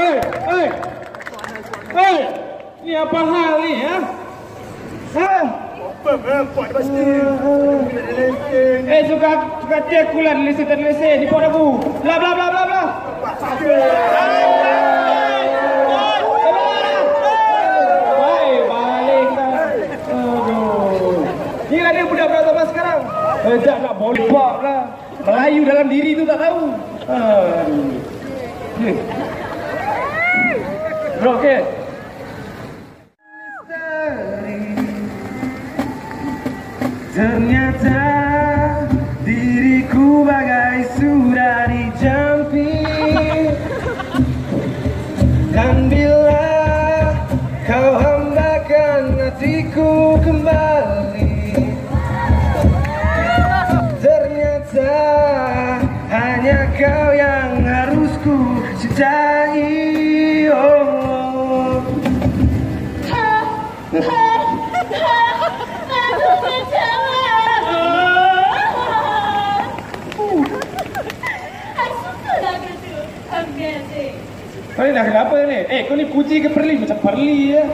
Hei, hei. Hei. Ni apa hal ni, ya? Ha? ha? Eh, hey, suka suka cek kulan lesen dan lesen di pon aku. Bla bla bla bla bla. ni dia budak-budak zaman sekarang. Eh, tak nak bolpak lah. Melayu dalam diri tu tak tahu. Aduh. Bro, okay. Ternyata dah kenapa ni? Eh, kau ni puji ke perli? Macam perli ya.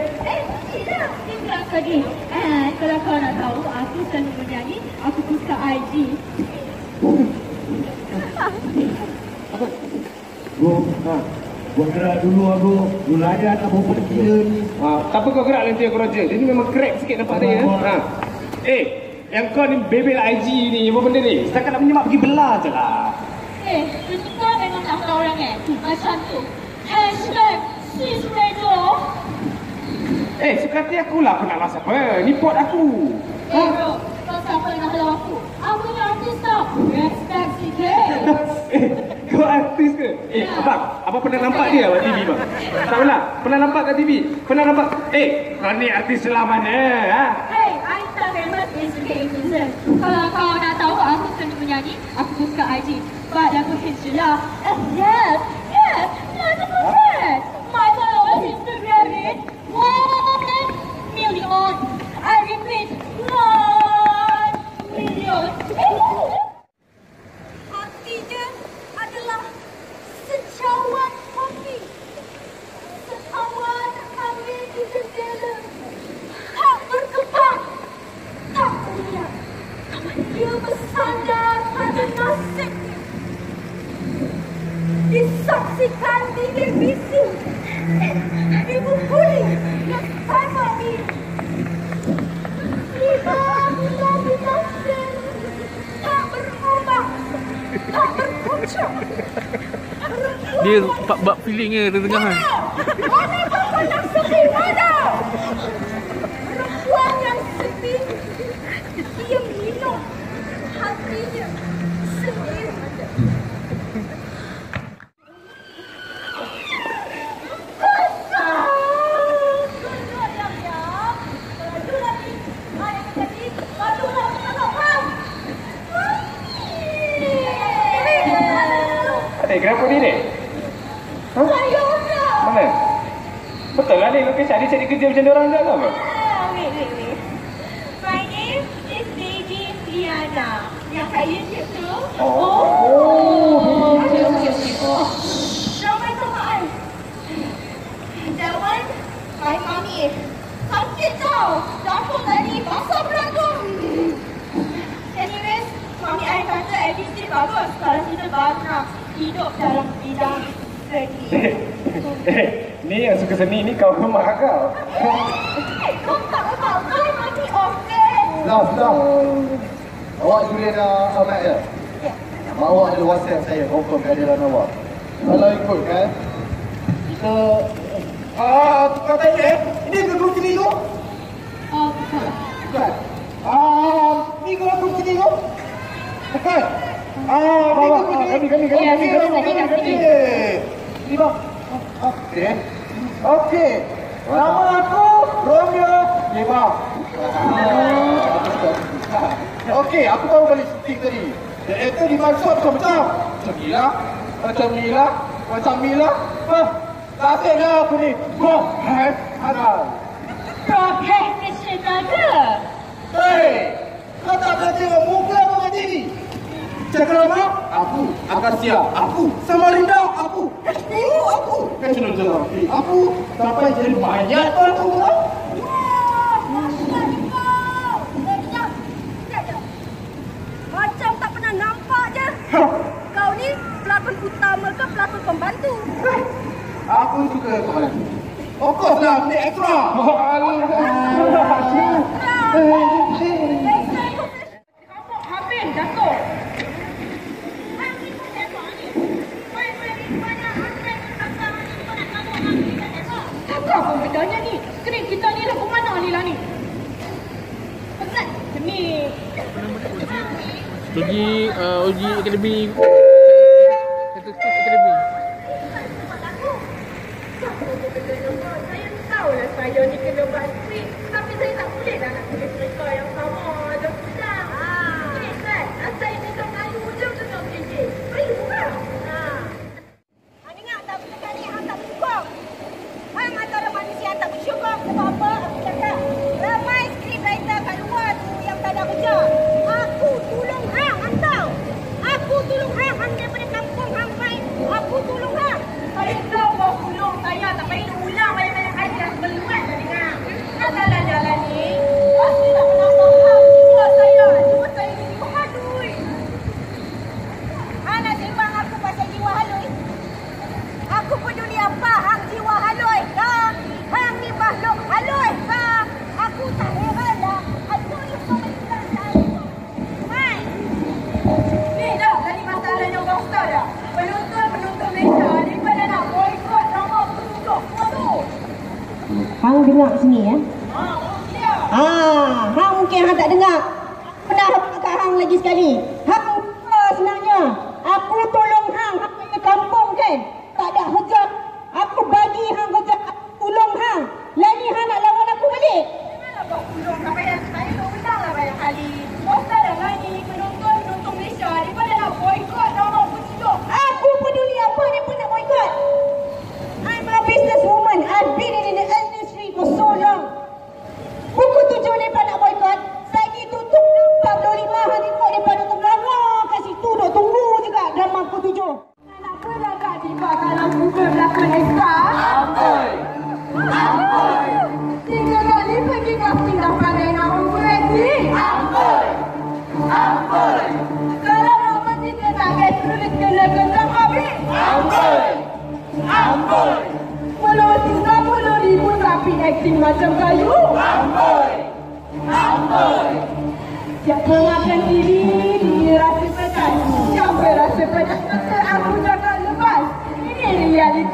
Tadi, eh, kalau kau nak tahu, aku selalu menyanyi, aku buka IG. Go, ha. Buat gerak dulu aku. Dulu ada tak berapa gila ni. Ha, tak apa kau gerak nanti aku roger. Dia ni memang crack sikit nampak dia. ya. Ha. Eh, yang kau ni bebel IG ni, apa benda ni? Setakat nak menyemak pergi belah je lah. Eh, itu kau memang nak tahu orang eh. Macam tu. Eh, suka hati aku lah aku nak lah siapa. Ni pot aku. Eh bro, kau siapa yang nak halau aku? Aku ni artis tau. Respect sikit. Eh, kau artis ke? Eh, abang, abang pernah nampak dia kat TV bang? Tak pernah? Pernah nampak kat TV? Pernah nampak? Eh, kau ni artis sebelah mana? Ha? Hey, I tak famous sikit influencer. Kalau kau nak tahu aku selalu menyanyi, aku buka IG. Buat lagu hits je lah. Eh, yes, yes, lots of friends. My followers Instagram is one million. I repeat, one million. Artinya adalah secawan kopi. Secawan ambil di jendela. Tak berkembang. Tak punya. Dia bersandar pada nasibnya. Disaksikan di televisi. Ibu kuli yang sama ini. Lima bulan di nasib. Tak berubah. Tak berkucuk. Dia pak bab feelingnya dia tengah kan. Mana bapa nak sedih mana? Perempuan yang sedih Dia minum hatinya sendiri Eh, kenapa ni ni? Ha? Mana? Lah ni lokasi ni cari kerja macam dia orang tak ke apa? Wait, wait, wait. My name is Lady Liana. Yang kat YouTube tu. Oh. Okay, okay, okay. Oh. Ramai sama I. That one, my mommy. Sakit tau. Jatuh tadi, basah berantung. Anyways, mami I kata ABC bagus kalau kita baru nak hidup dalam bidang seni. Ni yang suka seni ni kau mak kau. Eh, kau tak about I mati offense. Sudah, sudah. Awak Julian uh, Ahmad ya? Mak awak ada whatsapp saya, confirm kehadiran awak. Kalau ikut kan, kita... Ah, kau tahu eh? Ini ke grup sini tu? Oh, bukan. Bukan. Ah, ni ke grup sini tu? Bukan. Ah, bawa kami kami kami Ya, kami saya kami tadi kat kami. sini. Ni bang. Okey. Nama aku Romeo. Ni bang. Okey, aku baru balik syuting tadi. Dan itu di macam macam. Macam gila. Macam gila. Macam gila. Hah. Tak asyik lah aku ni. Boh. Hai. Ada. Professional ke? Hei. Kau tak pernah tengok muka aku kat TV? Cakap apa? Aku. Akasia. Aku. Samarinda. Aku. HPU aku Petrol General Aku sampai jadi mayat tu aku Aku suka kau lagi. Of course lah, ambil extra. Oh, alah. Extra. Eh, eh, eh. Uji uh, uji akademi Saya tahu lah saya ni kena buat tweet Tapi saya tak boleh lah nak tulis rekod yang sama. dengar sini ya. Ah, hang mungkin hang tak dengar. Pernah hang hang lagi sekali.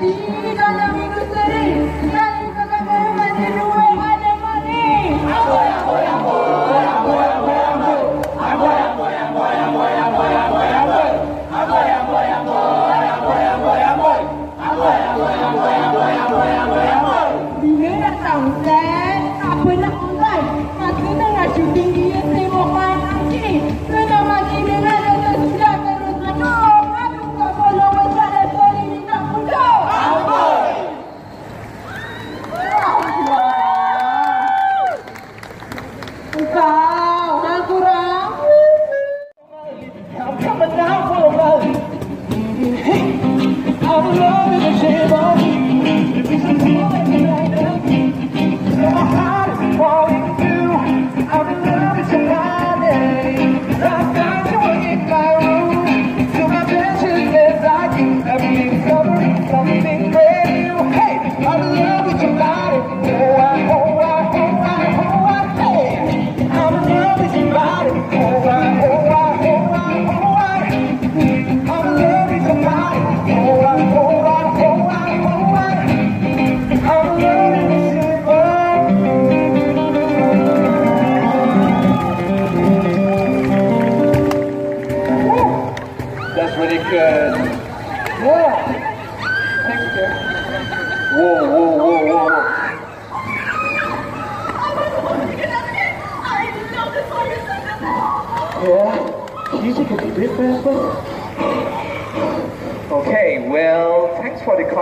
Thank you.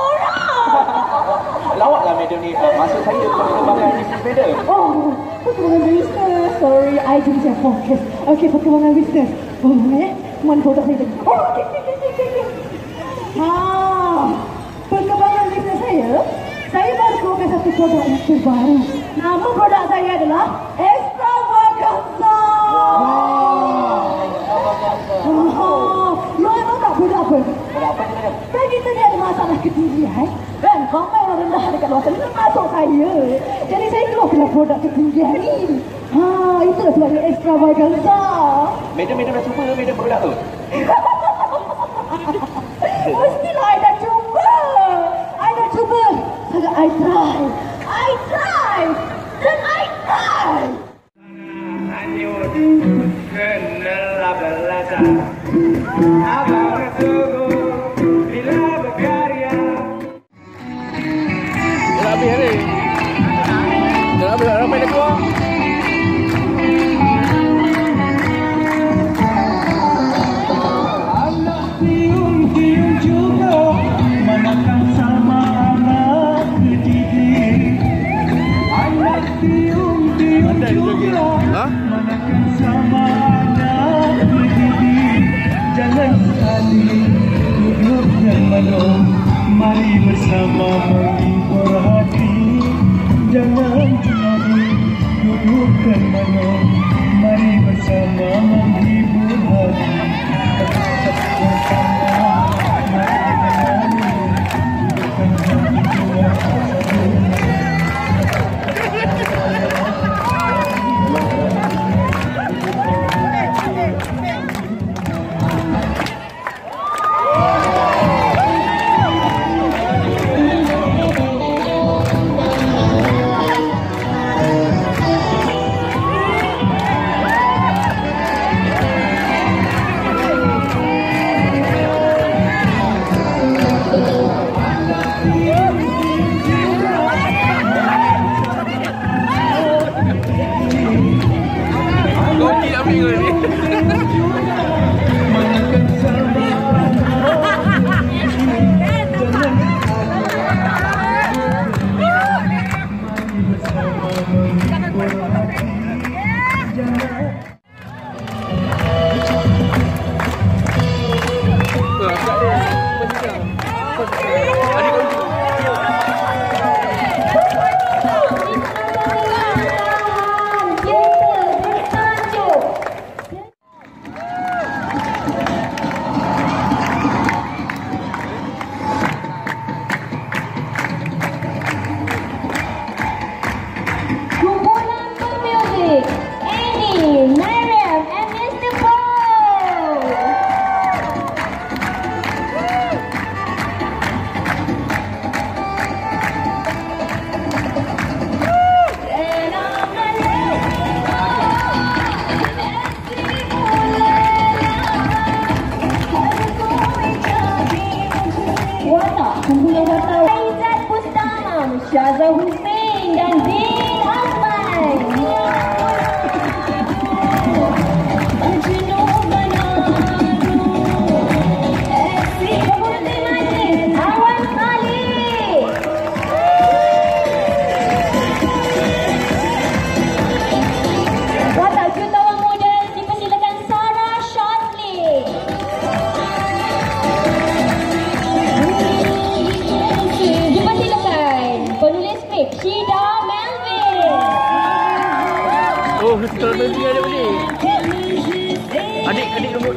orang. Lawaklah madam ni. Maksud saya perkembangan bisnes berbeza. Oh, perkembangan bisnes. Sorry, I didn't have focus. Okay, perkembangan bisnes. Oh, eh. Mana produk saya tadi? Oh, okay, okay, okay. Ha, perkembangan bisnes saya. Saya baru keluarkan satu produk yang terbaru. Nama produk saya adalah Extravaganza. Wow. Oh, lu emang tak budak apa? Kan kita ni ada masalah ketiri eh. Kan ramai orang rendah dekat luar sana termasuk saya. Jadi saya keluar kena produk ketiri ni. Ha, itulah sebabnya extra vagal Madam, madam dah cuba ke madam produk tu? Mestilah I dah cuba. I dah cuba. Sangat I try. I try. Then I try. Hmm,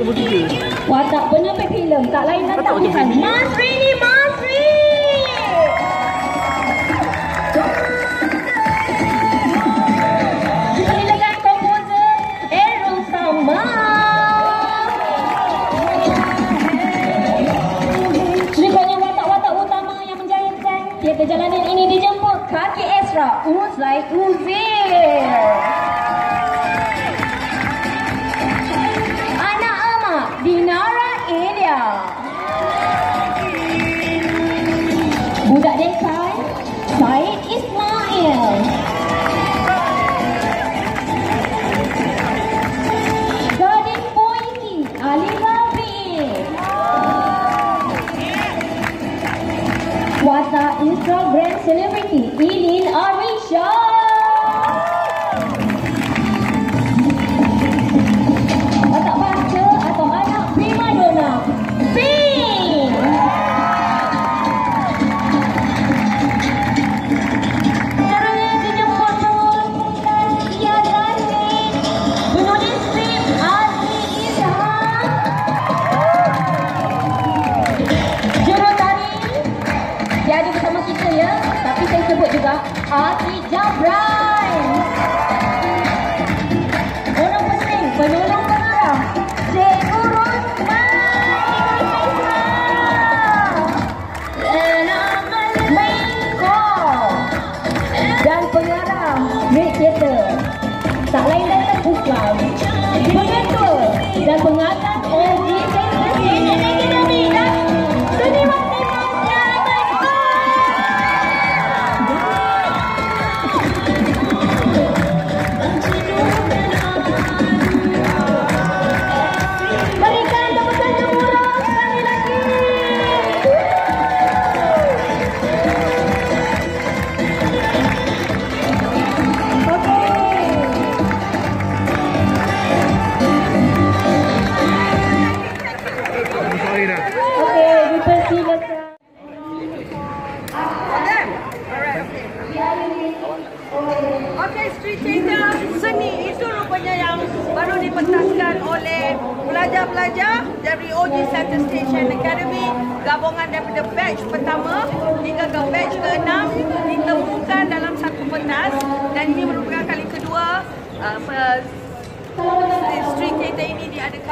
23 Watak penampil filem. Tak lain dan tak bukan. Mas Rini Mas Rini Sekali dengan komposer Errol Sama Sebenarnya watak-watak utama yang menjayakan Teater Jalanan ini dijemput Kaki Esra Uzlai Uzir.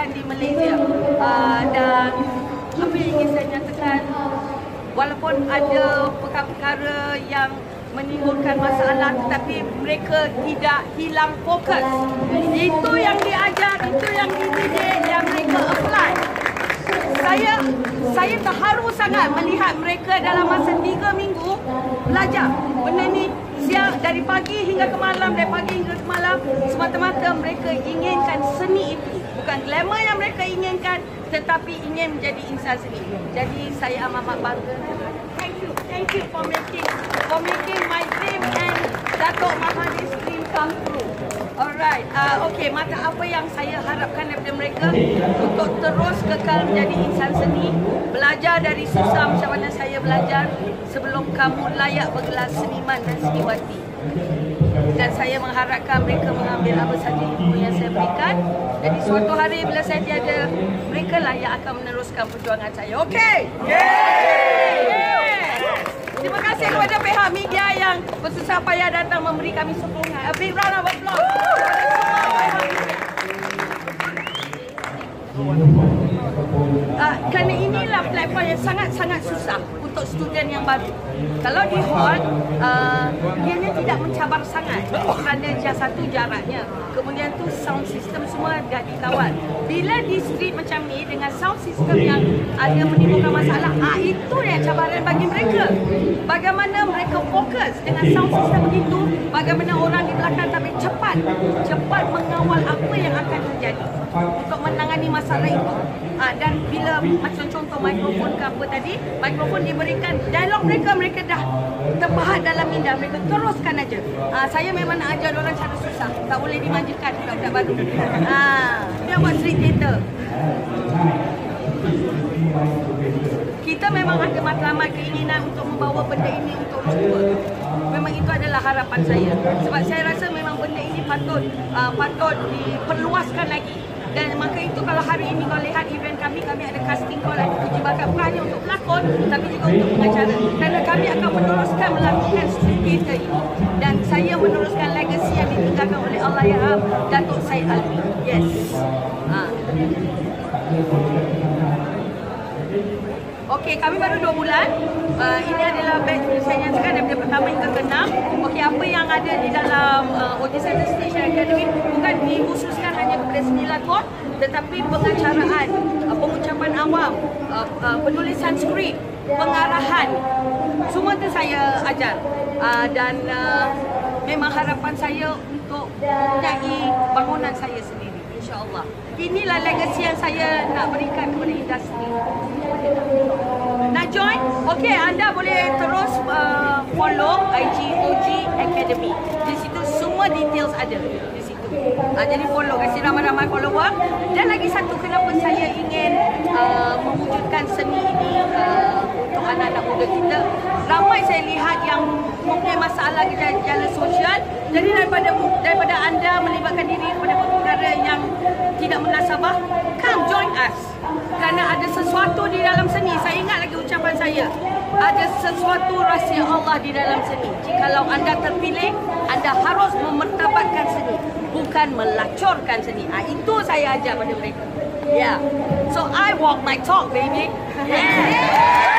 Diadakan di Malaysia uh, dan apa yang ingin saya nyatakan walaupun ada perkara-perkara yang menimbulkan masalah tetapi mereka tidak hilang fokus. Itu yang diajar, itu yang dididik yang mereka apply. Saya saya terharu sangat melihat mereka dalam masa tiga minggu belajar benda ni siang dari pagi hingga ke malam dari pagi hingga ke malam semata-mata mereka inginkan seni itu bukan glamour yang mereka inginkan tetapi ingin menjadi insan seni. Jadi saya amat bangga. Thank you, thank you for making for making my dream and Datuk Mahathir's dream come true. Alright, uh, okay, maka apa yang saya harapkan daripada mereka untuk terus kekal menjadi insan seni, belajar dari susah macam mana saya belajar sebelum kamu layak bergelar seniman dan seniwati. Dan saya mengharapkan mereka mengambil apa saja ilmu yang saya berikan. Jadi suatu hari bila saya tiada, mereka lah yang akan meneruskan perjuangan saya. Okey? Yeah. Terima kasih kepada pihak media yang bersusah payah datang memberi kami sokongan. A big round of applause. media. Uh, kerana inilah platform yang sangat-sangat susah untuk student yang baru. Kalau di hall, uh, ianya tidak mencabar sangat kerana yang satu jaraknya. Kemudian tu sound system semua dah dikawal. Bila di street macam ni dengan sound system yang ada menimbulkan masalah, ah itu yang cabaran bagi mereka. Bagaimana mereka fokus dengan sound system begitu, bagaimana orang di belakang tapi cepat, cepat mengawal apa yang akan terjadi untuk menangani masalah itu. Ah, dan bila macam contoh mikrofon ke apa tadi, mikrofon diberikan dialog mereka mereka dah terpahat dalam minda mereka teruskan aja. Ah, saya memang nak ajar orang cara susah, tak boleh dimanjakan budak-budak baru. Ah, dia buat street theater. Kita memang ada matlamat keinginan untuk membawa benda ini untuk tua. Memang itu adalah harapan saya. Sebab saya rasa memang benda ini patut uh, patut diperluaskan lagi. Dan maka itu kalau hari ini kau lihat event kami, ada casting call, ada uji bakat bukan hanya untuk pelakon, tapi juga untuk pengacara. Kerana kami akan meneruskan melakukan street theater ini. Dan saya meneruskan legacy yang ditinggalkan oleh Allah Yarham Datuk Said Alwi. Yes. Ha. Okey, kami baru dua bulan. Uh, ini adalah batch yang saya nyatakan daripada pertama hingga ke enam. Okey, apa yang ada di dalam uh, Center Station Academy bukan dikhususkan kepada seni lakon, tetapi pengacaraan, uh, pengucapan awam, uh, uh, penulisan skrip, pengarahan. Semua tu saya ajar. Uh, dan uh, memang harapan saya untuk mempunyai bangunan saya sendiri. InsyaAllah. Inilah legacy yang saya nak berikan kepada industri. Nak join? Okey, anda boleh terus uh, follow IG OG Academy. Di situ semua details ada. Uh, jadi follow, kasih ramai-ramai follower. Dan lagi satu, kenapa saya ingin uh, mewujudkan seni ini uh, untuk anak-anak muda kita. Ramai saya lihat yang mempunyai masalah gejala sosial. Jadi daripada daripada anda melibatkan diri kepada perkara yang tidak munasabah, come join us. Kerana ada sesuatu di dalam seni. Saya ingat lagi ucapan saya. Ada sesuatu rahsia Allah di dalam seni. Jikalau anda terpilih, anda harus memertabatkan seni. Bukan melacurkan seni. Ah, itu saya ajar pada mereka. Yeah. So I walk my talk, baby. Yeah.